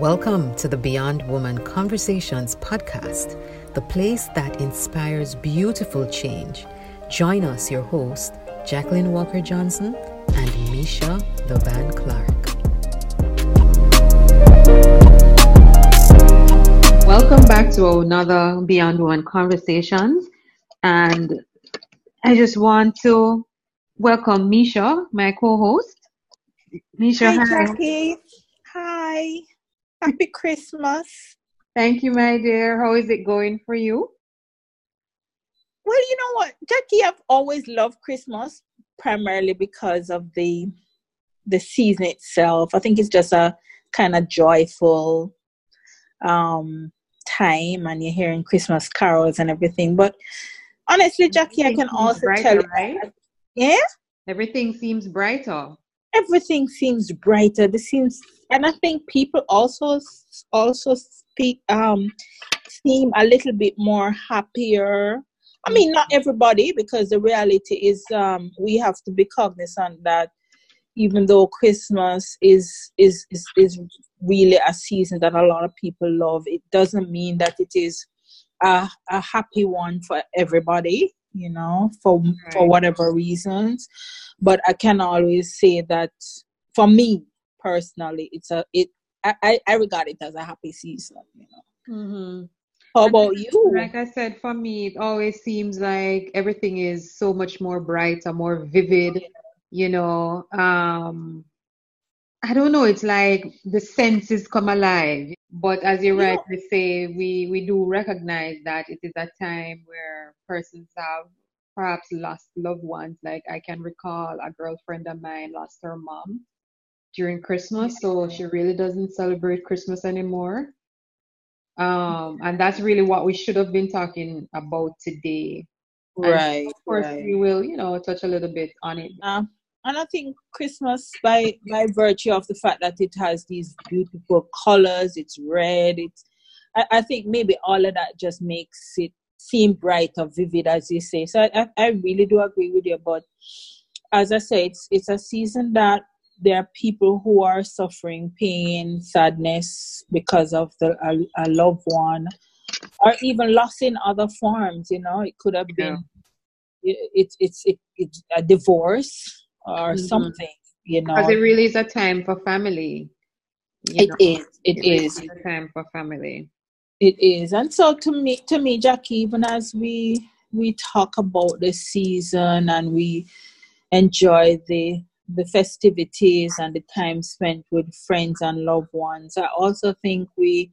Welcome to the Beyond Woman Conversations podcast, the place that inspires beautiful change. Join us, your host, Jacqueline Walker Johnson and Misha the Clark. Welcome back to another Beyond Woman Conversations. And I just want to welcome Misha, my co host. Misha, hi, hi. Jackie. Hi. Happy Christmas. Thank you, my dear. How is it going for you? Well, you know what, Jackie, I've always loved Christmas primarily because of the the season itself. I think it's just a kind of joyful um time and you're hearing Christmas carols and everything. But honestly, Jackie, I can also brighter, tell you right? Yeah? Everything seems brighter. Everything seems brighter. This seems and I think people also also speak um seem a little bit more happier. I mean, not everybody, because the reality is um, we have to be cognizant that even though Christmas is is is is really a season that a lot of people love, it doesn't mean that it is a, a happy one for everybody. You know, for right. for whatever reasons, but I can always say that for me personally, it's a it. I, I regard it as a happy season. You know. Mm-hmm. How about you? Like I said, for me, it always seems like everything is so much more bright or more vivid. You know, um, I don't know. It's like the senses come alive. But as you yeah. rightly say, we we do recognize that it is a time where persons have perhaps lost loved ones. Like I can recall a girlfriend of mine lost her mom during Christmas, so she really doesn't celebrate Christmas anymore. Um, and that's really what we should have been talking about today. Right. And of course, right. we will, you know, touch a little bit on it. Uh, and I think Christmas, by by virtue of the fact that it has these beautiful colors, it's red. It's, I, I think maybe all of that just makes it seem bright or vivid, as you say. So I, I really do agree with you. But as I say, it's it's a season that there are people who are suffering pain, sadness because of the, a, a loved one, or even loss in other forms. You know, it could have been yeah. it, it's it's it, it's a divorce or mm-hmm. something. You know, because it really is a time for family. It know? is. It, it is. a time for family. It is, and so to me, to me, Jackie, even as we we talk about the season and we enjoy the the festivities and the time spent with friends and loved ones. I also think we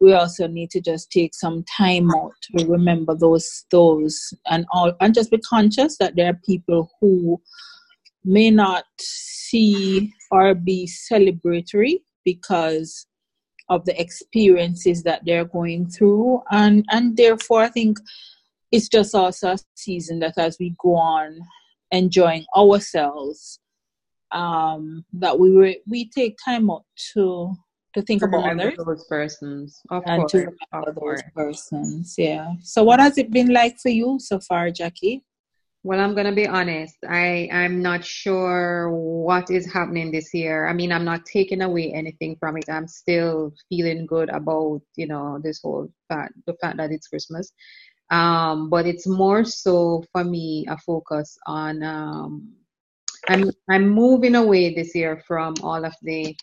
we also need to just take some time out to remember those those and all and just be conscious that there are people who may not see or be celebratory because of the experiences that they're going through and and therefore i think it's just also a season that as we go on enjoying ourselves um, that we were we take time out to to think to about others, those persons, of and course, to remember those persons. Yeah. So, what has it been like for you so far, Jackie? Well, I'm gonna be honest. I I'm not sure what is happening this year. I mean, I'm not taking away anything from it. I'm still feeling good about you know this whole fact, the fact that it's Christmas. Um, but it's more so for me a focus on um, I'm I'm moving away this year from all of the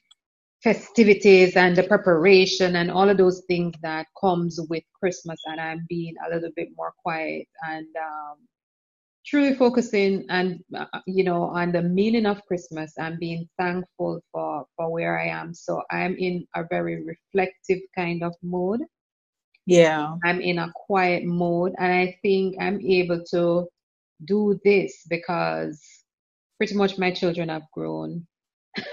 festivities and the preparation and all of those things that comes with Christmas, and I'm being a little bit more quiet and um, truly focusing and uh, you know on the meaning of Christmas. I'm being thankful for for where I am. So I'm in a very reflective kind of mode. Yeah, I'm in a quiet mode, and I think I'm able to do this because pretty much my children have grown.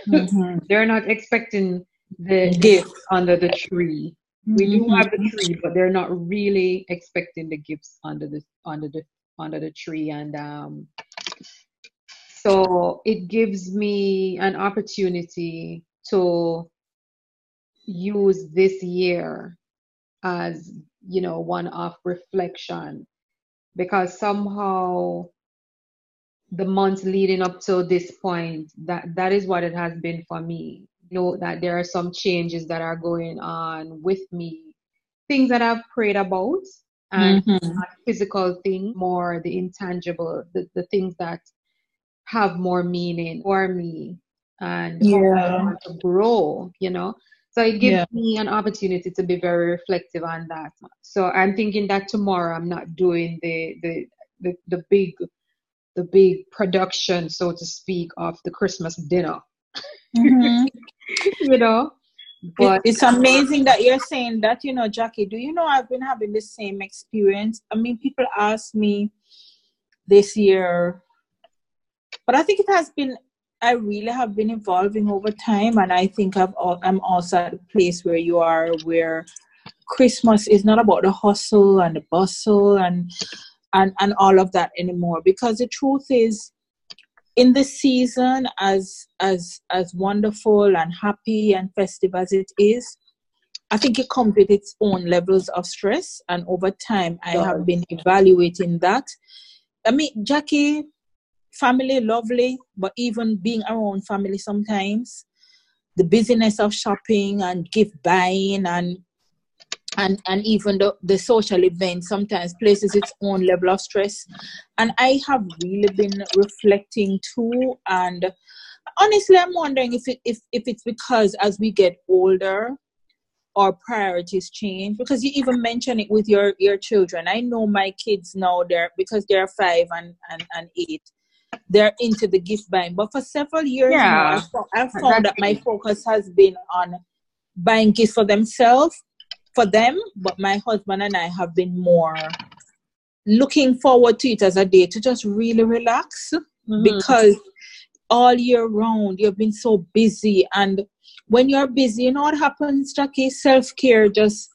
Mm-hmm. they're not expecting the gift under the tree. Mm-hmm. We do have the tree, but they're not really expecting the gifts under the under the under the tree. And um, so it gives me an opportunity to use this year as you know one of reflection because somehow the months leading up to this point that that is what it has been for me know that there are some changes that are going on with me, things that I've prayed about, and mm-hmm. physical thing, more the intangible, the, the things that have more meaning for me and yeah. to grow, you know. So it gives yeah. me an opportunity to be very reflective on that. So I'm thinking that tomorrow I'm not doing the the the, the big the big production, so to speak, of the Christmas dinner. Mm-hmm. you know. But it's amazing that you're saying that, you know, Jackie. Do you know I've been having the same experience? I mean, people ask me this year, but I think it has been I really have been evolving over time, and I think I've, I'm also at a place where you are, where Christmas is not about the hustle and the bustle and and and all of that anymore. Because the truth is, in this season, as as as wonderful and happy and festive as it is, I think it comes with its own levels of stress, and over time, I have been evaluating that. I mean, Jackie family lovely, but even being around family sometimes, the busyness of shopping and gift buying and and and even the, the social event sometimes places its own level of stress and i have really been reflecting too and honestly i'm wondering if it if, if it's because as we get older our priorities change because you even mention it with your your children i know my kids now they're because they're five and and, and eight they're into the gift buying. But for several years yeah. now, I've, I've found that my focus has been on buying gifts for themselves, for them. But my husband and I have been more looking forward to it as a day to just really relax mm-hmm. because all year round you've been so busy and when you're busy you know what happens jackie self-care just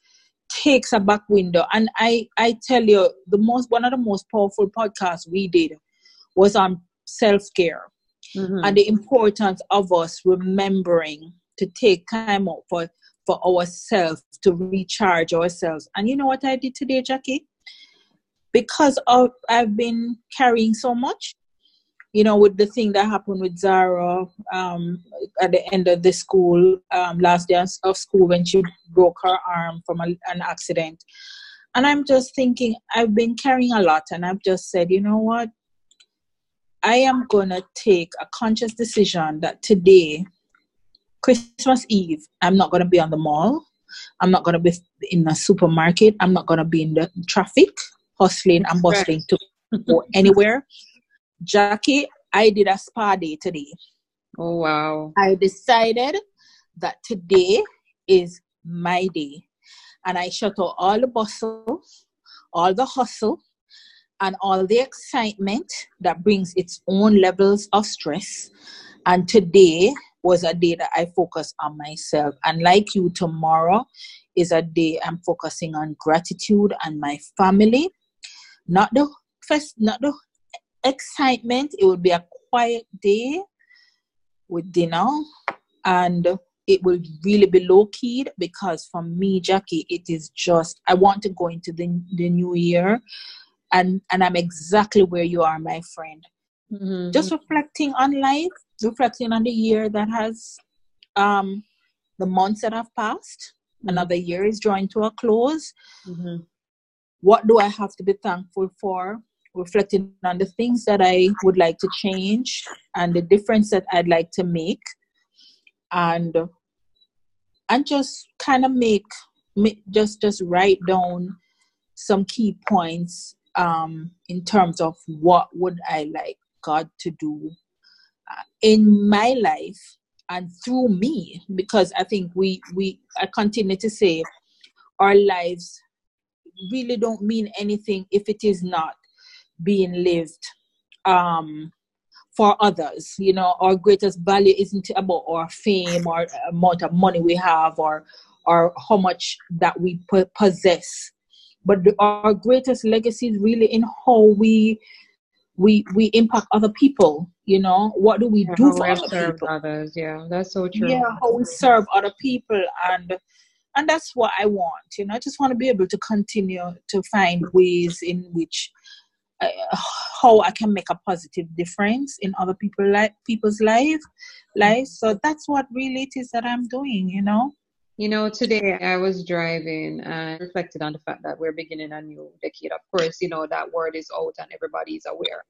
takes a back window and i i tell you the most one of the most powerful podcasts we did was on self care mm-hmm. and the importance of us remembering to take time out for, for ourselves to recharge ourselves. And you know what I did today, Jackie? Because of I've been carrying so much, you know, with the thing that happened with Zara um, at the end of the school, um, last day of school when she broke her arm from a, an accident. And I'm just thinking, I've been carrying a lot, and I've just said, you know what? I am going to take a conscious decision that today, Christmas Eve, I'm not going to be on the mall. I'm not going to be in a supermarket. I'm not going to be in the traffic, hustling and bustling to go anywhere. Jackie, I did a spa day today. Oh, wow. I decided that today is my day. And I shut out all the bustle, all the hustle, and all the excitement that brings its own levels of stress. And today was a day that I focus on myself. And like you, tomorrow is a day I'm focusing on gratitude and my family. Not the first, not the excitement. It will be a quiet day with dinner and it will really be low keyed because for me, Jackie, it is just I want to go into the the new year and and i'm exactly where you are my friend mm-hmm. just reflecting on life reflecting on the year that has um the months that have passed mm-hmm. another year is drawing to a close mm-hmm. what do i have to be thankful for reflecting on the things that i would like to change and the difference that i'd like to make and and just kind of make, make just just write down some key points um, in terms of what would I like God to do uh, in my life and through me, because I think we we I continue to say our lives really don't mean anything if it is not being lived um, for others. You know, our greatest value isn't about our fame or amount of money we have or or how much that we possess but the, our greatest legacy is really in how we we we impact other people you know? What do we yeah, do for other people? others yeah that's so true. Yeah how we serve other people and and that's what i want you know? I just want to be able to continue to find ways in which uh, how I can make a positive difference in other people like people's life life So that's what really it is that I'm doing, you know. You know, today I was driving and reflected on the fact that we're beginning a new decade. Of course, you know, that word is out and everybody is aware.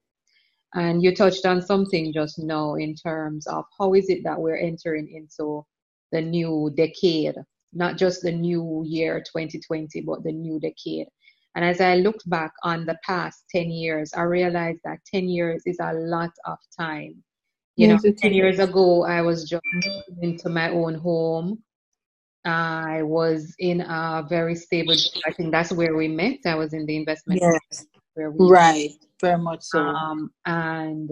And you touched on something just now in terms of how is it that we're entering into the new decade, not just the new year 2020, but the new decade. And as I looked back on the past 10 years, I realized that 10 years is a lot of time. You yes, know, 10 years ago, I was just into my own home. I was in a very stable. I think that's where we met. I was in the investment. Yes. Where we right. Met. Very much so. Um, and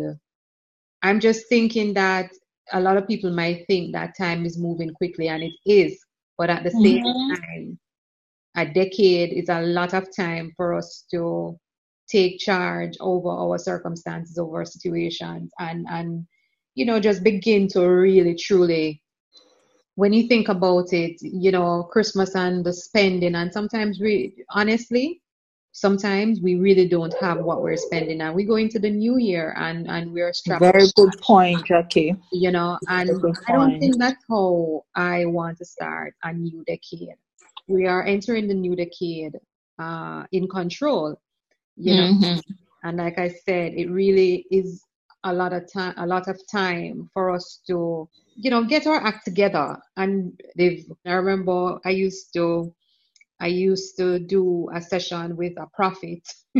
I'm just thinking that a lot of people might think that time is moving quickly, and it is. But at the same mm-hmm. time, a decade is a lot of time for us to take charge over our circumstances, over our situations, and and you know just begin to really truly when you think about it, you know, Christmas and the spending, and sometimes we, honestly, sometimes we really don't have what we're spending, and we go into the new year and and we're strapped. Very good point, Jackie. You know, and I don't think that's how I want to start a new decade. We are entering the new decade uh, in control, you know, mm-hmm. and like I said, it really is a lot of time, a lot of time for us to you know, get our act together. And they've, I remember I used to, I used to do a session with a prophet,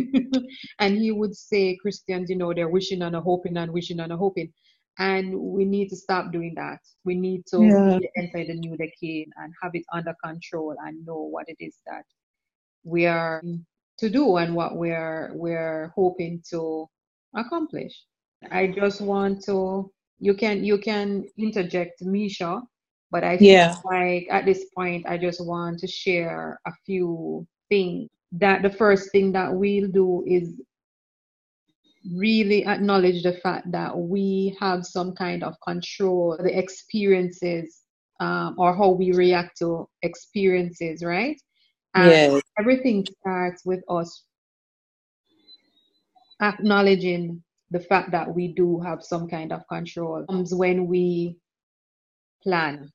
and he would say, Christians, you know, they're wishing and a hoping and wishing and a hoping. And we need to stop doing that. We need to yeah. enter the new decade and have it under control and know what it is that we are to do and what we're we're hoping to accomplish. I just want to you can you can interject Misha, but I yeah. like at this point I just want to share a few things that the first thing that we'll do is really acknowledge the fact that we have some kind of control the experiences um, or how we react to experiences right and yes. everything starts with us acknowledging the fact that we do have some kind of control comes when we plan.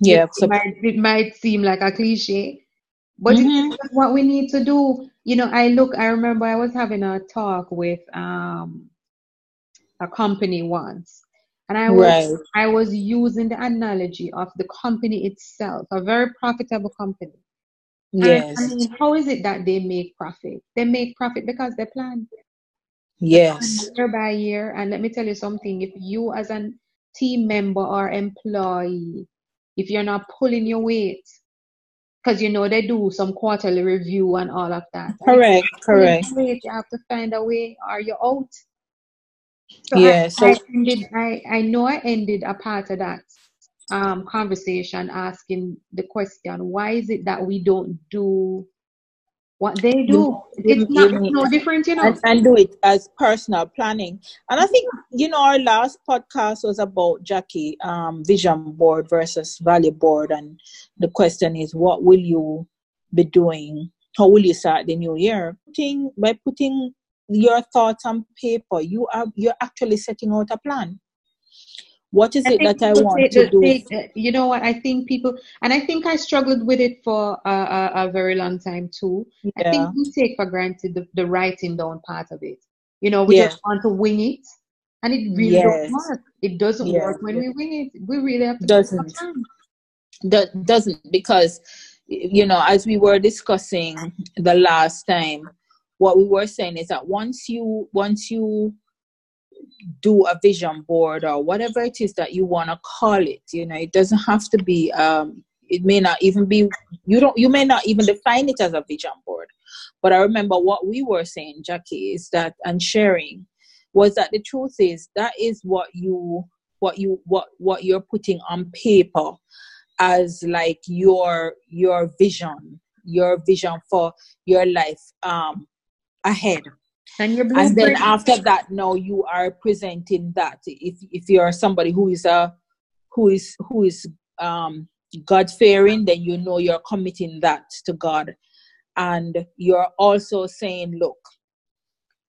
Yeah, it, so might, it might seem like a cliche, but mm-hmm. it's what we need to do. You know, I look, I remember I was having a talk with um, a company once, and I was right. I was using the analogy of the company itself, a very profitable company. Yes. And, I mean, how is it that they make profit? They make profit because they plan. Yes. Year by year. And let me tell you something if you, as a team member or employee, if you're not pulling your weight, because you know they do some quarterly review and all of that. Correct, correct. Weight, you have to find a way, or you're out. So yeah, so I, ended, I, I know I ended a part of that um, conversation asking the question why is it that we don't do what they do. it's not no different, you know. And, and, do it as personal planning. And I think, you know, our last podcast was about Jackie, um, vision board versus value board. And the question is, what will you be doing? How will you start the new year? Putting, by putting your thoughts on paper, you are you're actually setting out a plan what is I it that I want to do? Uh, you know what? I think people, and I think I struggled with it for a, a, a very long time too. Yeah. I think we take for granted the, the, writing down part of it. You know, we yeah. just want to wing it, and it really yes. doesn't work. It doesn't yes. work when we wing it. We really have to doesn't Do- doesn't because you know as we were discussing the last time, what we were saying is that once you once you do a vision board or whatever it is that you want to call it you know it doesn't have to be um it may not even be you don't you may not even define it as a vision board. But i remember what we were saying jackie is that and sharing was that the truth is that is what you what you what what you're putting on paper as like your your vision your vision for your life um ahead and, your and then after that now you are presenting that if if you're somebody who is a who is who is um god fearing then you know you're committing that to god and you're also saying look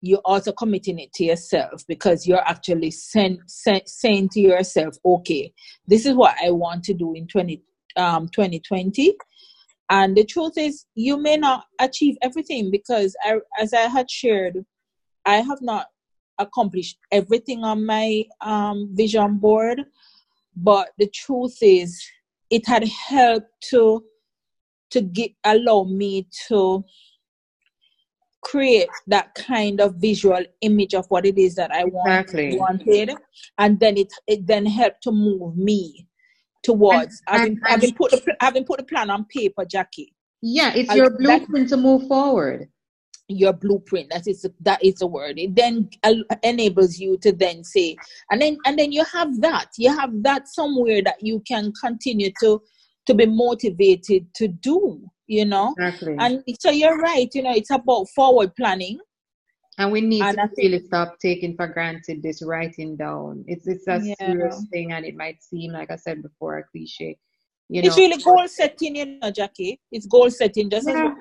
you're also committing it to yourself because you're actually sent, saying to yourself, okay, this is what I want to do in 20, um, 2020. And the truth is, you may not achieve everything because, I, as I had shared, I have not accomplished everything on my um, vision board. But the truth is, it had helped to to get allow me to create that kind of visual image of what it is that I want, exactly. wanted, and then it it then helped to move me towards and, having, and, having put the having put the plan on paper, Jackie. Yeah, it's your blueprint to move forward. Your blueprint. That is that is the word. It then enables you to then say, and then and then you have that. You have that somewhere that you can continue to to be motivated to do you know exactly. and so you're right you know it's about forward planning and we need and to really stop taking for granted this writing down it's it's a yeah. serious thing and it might seem like i said before a cliche you know it's really goal setting you know jackie it's goal setting just yeah.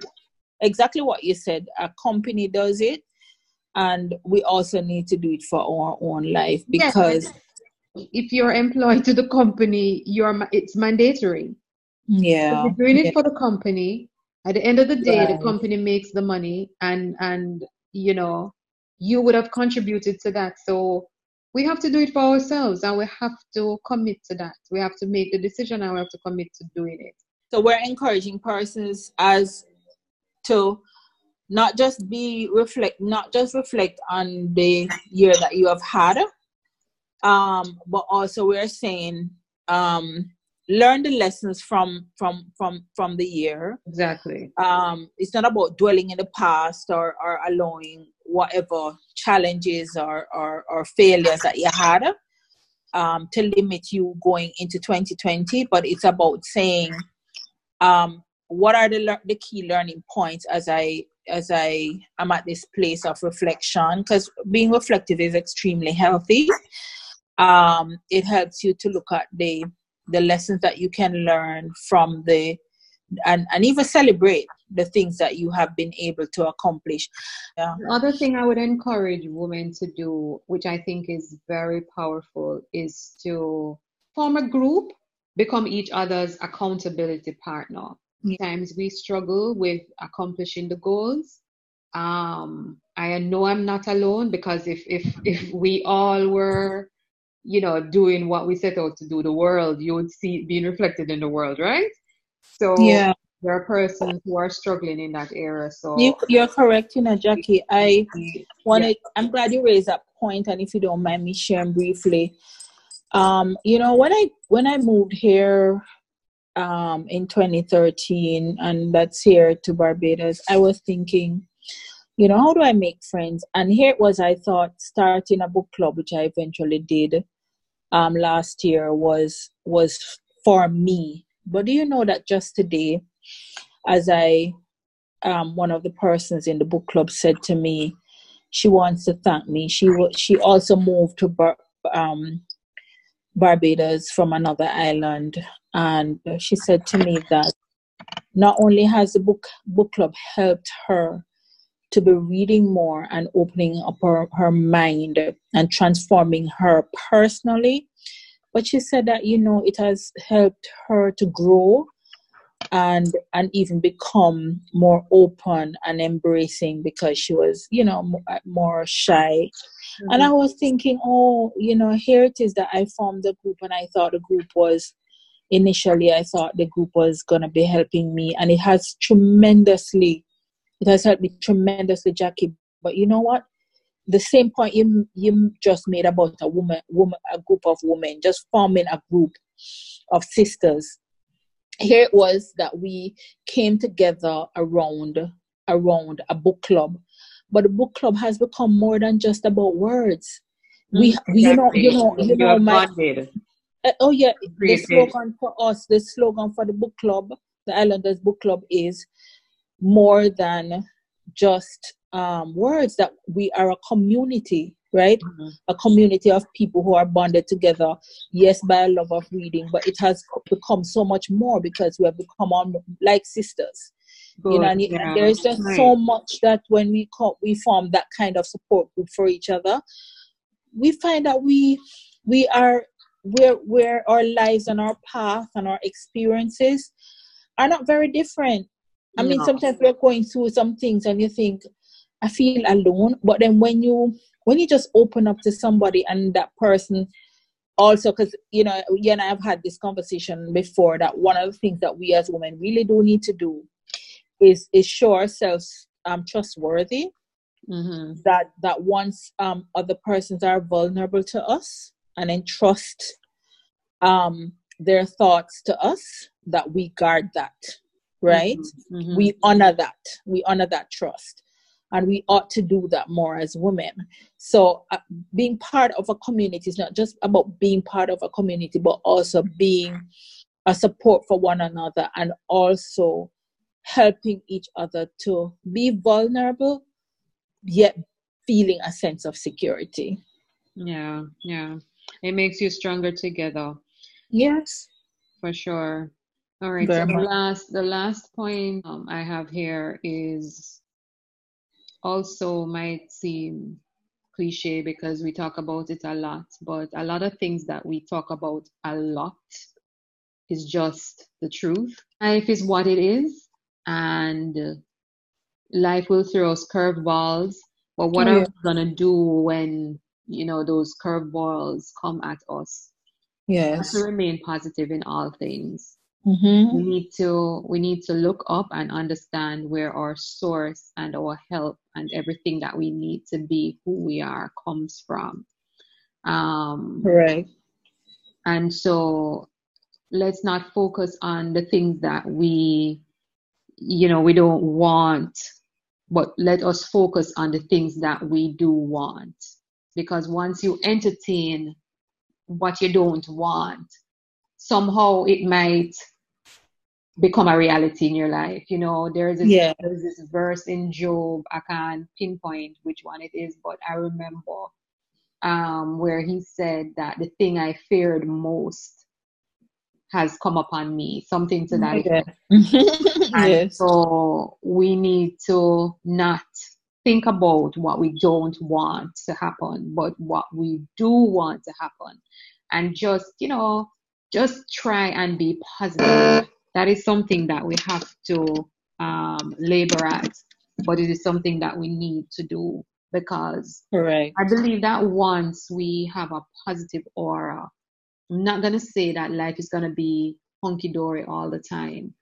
Exactly what you said a company does it and we also need to do it for our own life because yes. if you're employed to the company you're it's mandatory yeah. If you're doing it yeah. for the company, at the end of the day, right. the company makes the money and and you know, you would have contributed to that. So we have to do it for ourselves and we have to commit to that. We have to make the decision and we have to commit to doing it. So we're encouraging persons as to not just be reflect not just reflect on the year that you have had um but also we're saying um learn the lessons from from from from the year. Exactly. Um it's not about dwelling in the past or or allowing whatever challenges or or, or failures that you had um to limit you going into 2020 but it's about saying um what are the le- the key learning points as i as i am at this place of reflection because being reflective is extremely healthy um it helps you to look at the the lessons that you can learn from the and, and even celebrate the things that you have been able to accomplish. Yeah. The other thing I would encourage women to do, which I think is very powerful, is to form a group, become each other's accountability partner. Sometimes we struggle with accomplishing the goals. Um, I know I'm not alone because if if if we all were you know, doing what we set out to do, the world, you would see it being reflected in the world, right? So yeah. there are persons who are struggling in that area. So you, you're correct, you know, Jackie. I wanted. Yeah. I'm glad you raised that point, and if you don't mind me sharing briefly, um, you know, when I when I moved here um, in 2013, and that's here to Barbados, I was thinking, you know, how do I make friends? And here it was, I thought, starting a book club, which I eventually did um, last year was was for me. But do you know that just today, as I um, one of the persons in the book club said to me, she wants to thank me. She she also moved to um, Barbados from another island, and she said to me that not only has the book book club helped her to be reading more and opening up her, her mind and transforming her personally. But she said that, you know, it has helped her to grow and and even become more open and embracing because she was you know more, more shy mm-hmm. and i was thinking oh you know here it is that i formed the group and i thought the group was initially i thought the group was going to be helping me and it has tremendously it has helped me tremendously, Jackie. But you know what? The same point you you just made about a woman, woman, a group of women, just forming a group of sisters. Here it was that we came together around around a book club, but the book club has become more than just about words. We, exactly. we you know, you know, you know, my, uh, oh yeah, the slogan for us, the slogan for the book club, the Islanders Book Club is more than just um, words that we are a community right mm-hmm. a community of people who are bonded together yes by a love of reading but it has become so much more because we have become on like sisters Good. You know, and yeah. there's just right. so much that when we co- we form that kind of support group for each other, we find that we we are where where our lives and our path and our experiences are not very different. I no. mean, sometimes we're going through some things and you think, I feel alone. But then when you when you just open up to somebody and that person also because you know you and I have had this conversation before that one of the things that we as women really do need to do is is show ourselves um trustworthy mm-hmm. that that once um other persons are vulnerable to us and entrust um their thoughts to us that we guard that right mm-hmm. Mm-hmm. we honor that we honor that trust and we ought to do that more as women so uh, being part of a community is not just about being part of a community but also being a support for one another and also helping each other to be vulnerable yet feeling a sense of security. Yeah yeah. It makes you stronger together. Yes. For sure. All right Very so the last the last point um, i have here is also might seem cliche because we talk about it a lot, but a lot of things that we talk about a lot is just the truth. Life is what it is, and life will throw us curveballs. But what yeah. are we gonna do when you know those curveballs come at us? Yes, to remain positive in all things. Mm-hmm. We need to we need to look up and understand where our source and our help and everything that we need to be who we are comes from. Um, right. And so let's not focus on the things that we, you know, we don't want, but let us focus on the things that we do want. Because once you entertain what you don't want, somehow it might become a reality in your life. You know, there's this, yeah. there's this verse in Job. I can't pinpoint which one it is, but I remember um, where he said that the thing I feared most has come upon me, something to that effect. yes. So we need to not think about what we don't want to happen, but what we do want to happen. And just, you know, just try and be positive that is something that we have to um, labor at, but it is something that we need to do because right. I believe that once we have a positive aura, I'm not going to say that life is going to be hunky dory all the time.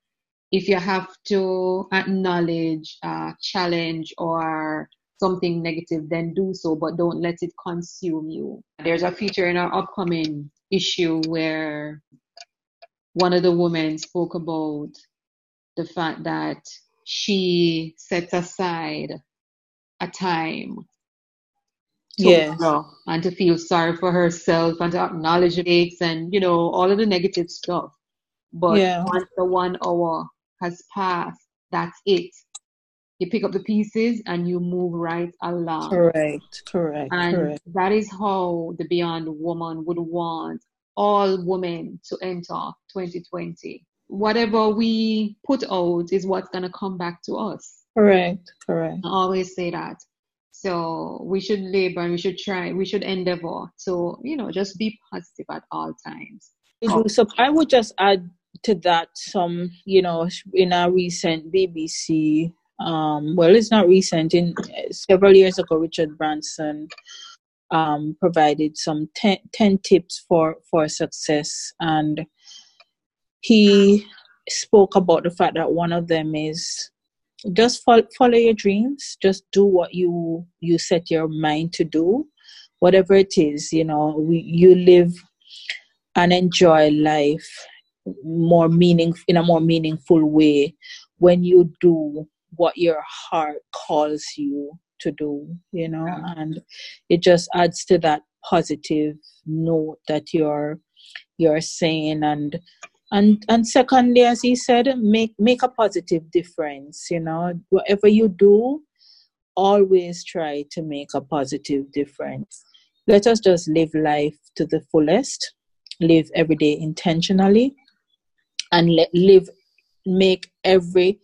If you have to acknowledge a challenge or something negative, then do so, but don't let it consume you. There's a feature in our upcoming issue where one of the women spoke about the fact that she sets aside a time yes. Uh, and to feel sorry for herself and to acknowledge the aches and you know all of the negative stuff. But yeah. once the one hour has passed, that's it. You pick up the pieces and you move right along. Correct, correct, and correct. that is how the Beyond Woman would want all women to enter 2020. Whatever we put out is what's going to come back to us. Correct, correct. I always say that. So we should labor and we should try, we should endeavor to, you know, just be positive at all times. So I would just add to that some, you know, in a recent BBC, um, well, it's not recent, in several years ago, Richard Branson um, provided some ten, 10 tips for, for success. And he spoke about the fact that one of them is just follow, follow your dreams. Just do what you you set your mind to do. Whatever it is you know we, you live and enjoy life more meaning in a more meaningful way when you do what your heart calls you to do, you know, and it just adds to that positive note that you're you're saying and and and secondly as he said make make a positive difference you know whatever you do always try to make a positive difference let us just live life to the fullest live every day intentionally and let, live make every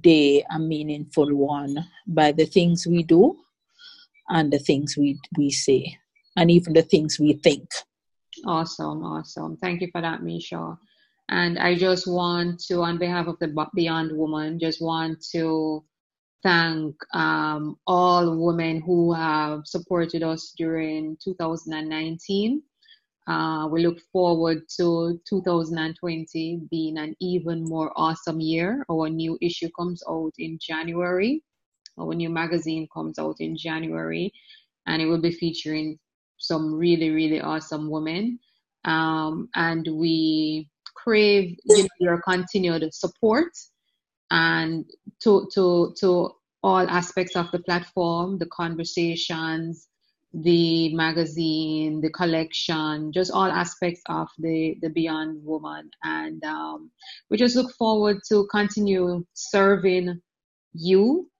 day a meaningful one by the things we do and the things we, we say and even the things we think. Awesome, awesome. Thank you for that, Misha. And I just want to, on behalf of the Beyond Woman, just want to thank um, all women who have supported us during 2019. Uh, we look forward to 2020 being an even more awesome year. Our new issue comes out in January. Our new magazine comes out in January, and it will be featuring some really, really awesome women. Um, and we crave you know, your continued support and to to to all aspects of the platform, the conversations, the magazine, the collection, just all aspects of the the Beyond Woman, and um, we just look forward to continue serving you.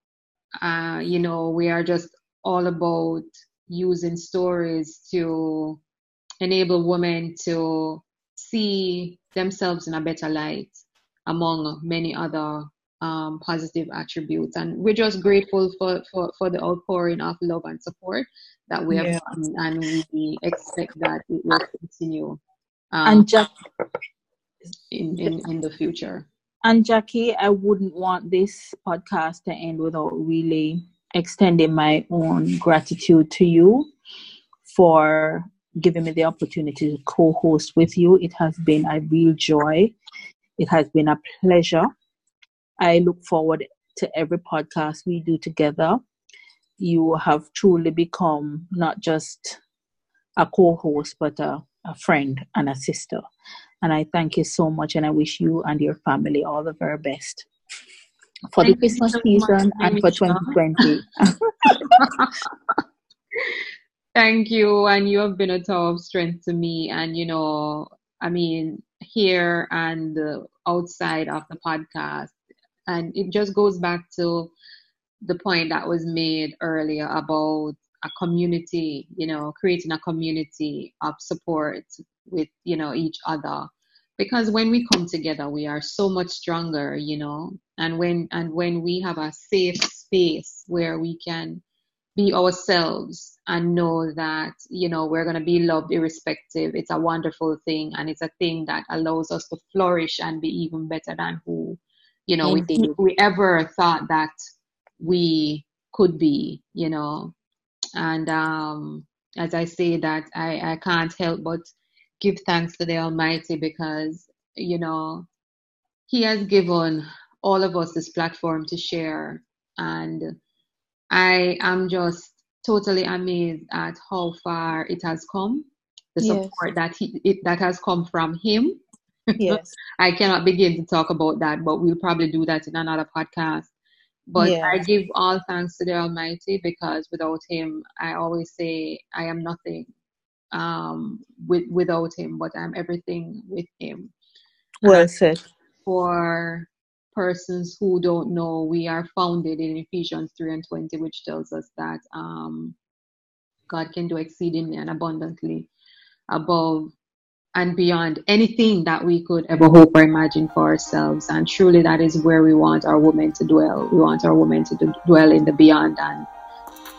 Uh, you know, we are just all about using stories to enable women to see themselves in a better light among many other um, positive attributes. And we're just grateful for, for, for the outpouring of love and support that we have yeah. gotten, and we expect that it will continue um, and Jack- in, in, in the future. And Jackie, I wouldn't want this podcast to end without really extending my own gratitude to you for giving me the opportunity to co host with you. It has been a real joy. It has been a pleasure. I look forward to every podcast we do together. You have truly become not just a co host, but a, a friend and a sister. And I thank you so much, and I wish you and your family all the very best for thank the Christmas so season and for 2020. Thank you. And you have been a tower of strength to me. And, you know, I mean, here and uh, outside of the podcast. And it just goes back to the point that was made earlier about a community, you know, creating a community of support with, you know, each other. Because when we come together, we are so much stronger, you know, and when and when we have a safe space where we can be ourselves and know that you know we're going to be loved irrespective it's a wonderful thing and it's a thing that allows us to flourish and be even better than who you know mm-hmm. we, we ever thought that we could be you know and um as i say that i i can't help but give thanks to the almighty because you know he has given all of us this platform to share and I am just totally amazed at how far it has come, the yes. support that he it, that has come from him. Yes, I cannot begin to talk about that, but we'll probably do that in another podcast. But yes. I give all thanks to the Almighty because without Him, I always say I am nothing um, with, without Him, but I'm everything with Him. Well said. For persons who don't know, we are founded in Ephesians 3 and 20, which tells us that um, God can do exceedingly and abundantly above and beyond anything that we could ever hope or imagine for ourselves. And truly, that is where we want our women to dwell. We want our women to do, dwell in the beyond, and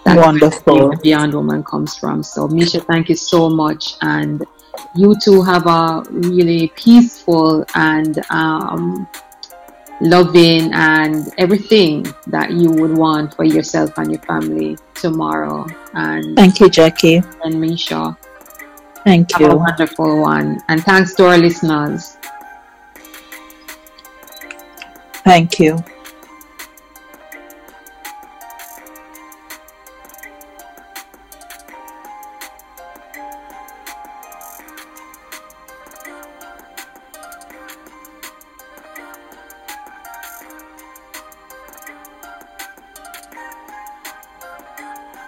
that's wonderful. Where the beyond woman comes from. So, Misha, thank you so much, and you two have a really peaceful and um, loving and everything that you would want for yourself and your family tomorrow. And thank you, Jackie and Misha. Thank Have you. a wonderful one, and thanks to our listeners. Thank you.